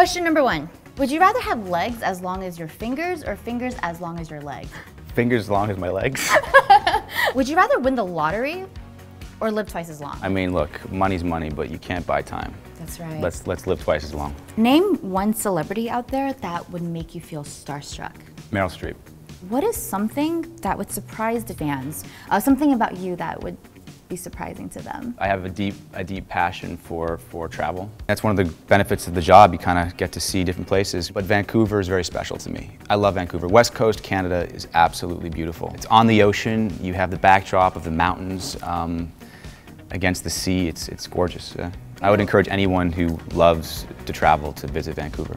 Question number one. Would you rather have legs as long as your fingers or fingers as long as your legs? Fingers as long as my legs. Would you rather win the lottery or live twice as long? I mean, look, money's money, but you can't buy time. That's right. Let's let's live twice as long. Name one celebrity out there that would make you feel starstruck. Meryl Streep. What is something that would surprise the fans? Uh, something about you that would be surprising to them? I have a deep, a deep passion for, for travel. That's one of the benefits of the job. You kind of get to see different places. But Vancouver is very special to me. I love Vancouver. West Coast Canada is absolutely beautiful. It's on the ocean. You have the backdrop of the mountains um, against the sea. It's, it's gorgeous. Uh, I would encourage anyone who loves to travel to visit Vancouver.